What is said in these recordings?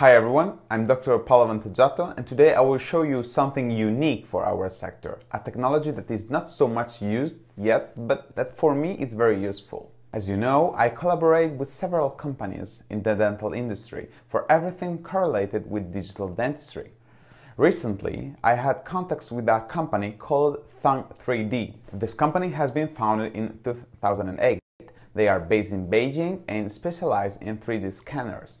Hi everyone, I'm Dr. Paolo Vantaggiato and today I will show you something unique for our sector, a technology that is not so much used yet, but that for me is very useful. As you know, I collaborate with several companies in the dental industry for everything correlated with digital dentistry. Recently, I had contacts with a company called Thung 3D. This company has been founded in 2008. They are based in Beijing and specialize in 3D scanners.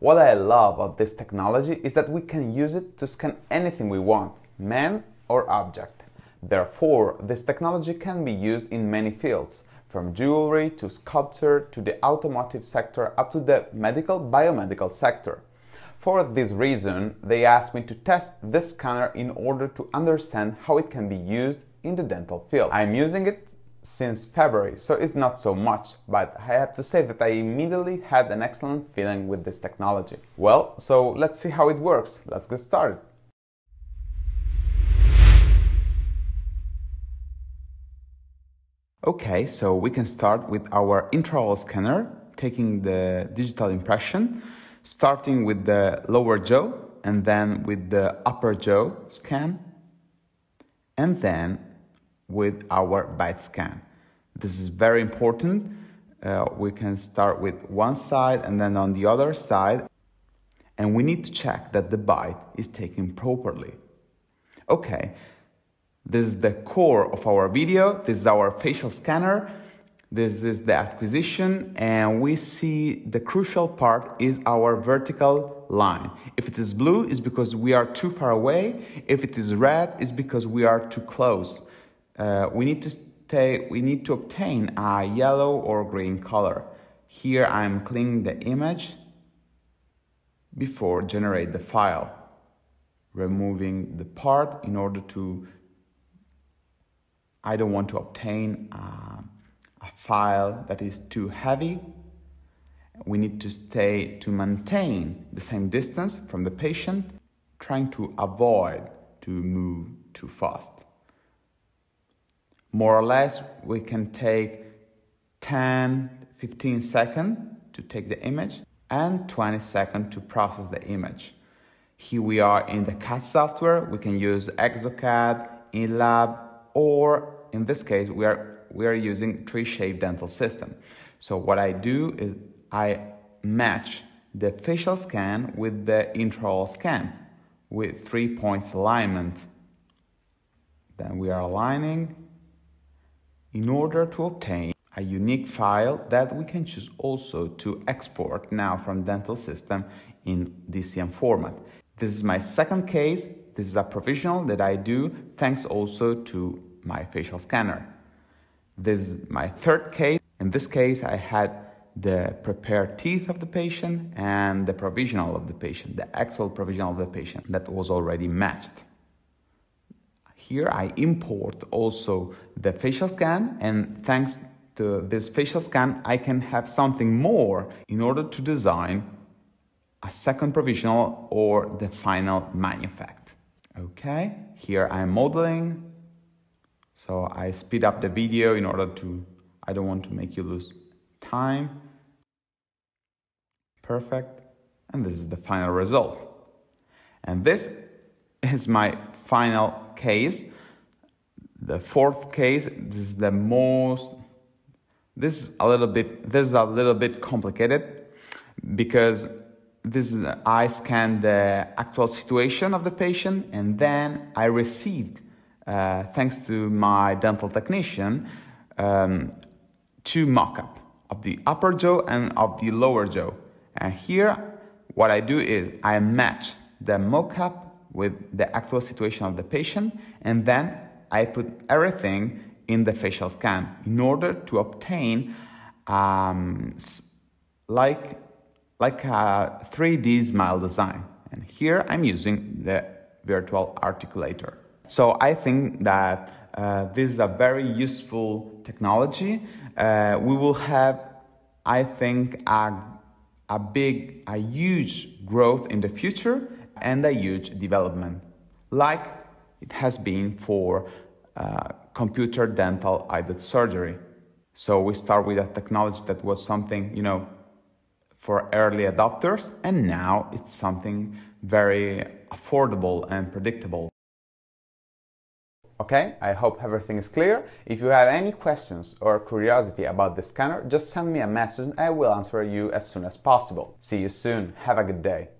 What I love of this technology is that we can use it to scan anything we want, man or object. Therefore, this technology can be used in many fields, from jewelry to sculpture to the automotive sector up to the medical biomedical sector. For this reason, they asked me to test this scanner in order to understand how it can be used in the dental field. I'm using it since February, so it's not so much, but I have to say that I immediately had an excellent feeling with this technology. Well, so let's see how it works. Let's get started. Okay, so we can start with our intraoral scanner, taking the digital impression starting with the lower jaw and then with the upper jaw scan and then with our bite scan. This is very important. Uh, we can start with one side and then on the other side and we need to check that the bite is taken properly. Okay, this is the core of our video. This is our facial scanner this is the acquisition and we see the crucial part is our vertical line. If it is blue, it's because we are too far away. If it is red, it's because we are too close. Uh, we need to stay, we need to obtain a yellow or green color. Here I'm cleaning the image before generate the file. Removing the part in order to, I don't want to obtain uh, a file that is too heavy. We need to stay to maintain the same distance from the patient, trying to avoid to move too fast. More or less, we can take 10, 15 seconds to take the image and 20 seconds to process the image. Here we are in the CAD software. We can use Exocad, InLab, or in this case, we are we are using Shape dental system. So what I do is I match the facial scan with the intraoral scan with three points alignment. Then we are aligning in order to obtain a unique file that we can choose also to export now from dental system in DCM format. This is my second case. This is a provisional that I do thanks also to my facial scanner. This is my third case. In this case, I had the prepared teeth of the patient and the provisional of the patient, the actual provisional of the patient that was already matched. Here I import also the facial scan and thanks to this facial scan, I can have something more in order to design a second provisional or the final manufact. Okay, here I'm modeling so I speed up the video in order to, I don't want to make you lose time. Perfect. And this is the final result. And this is my final case. The fourth case, this is the most, this is a little bit, this is a little bit complicated because this is, I scanned the actual situation of the patient and then I received uh, thanks to my dental technician, um, two mock-up of the upper jaw and of the lower jaw. And here, what I do is I match the mock-up with the actual situation of the patient, and then I put everything in the facial scan in order to obtain um, like, like a 3D smile design. And here I'm using the virtual articulator. So I think that uh, this is a very useful technology. Uh, we will have, I think, a, a big, a huge growth in the future and a huge development, like it has been for uh, computer dental eyelid surgery. So we start with a technology that was something, you know, for early adopters, and now it's something very affordable and predictable. Okay, I hope everything is clear. If you have any questions or curiosity about the scanner, just send me a message and I will answer you as soon as possible. See you soon. Have a good day.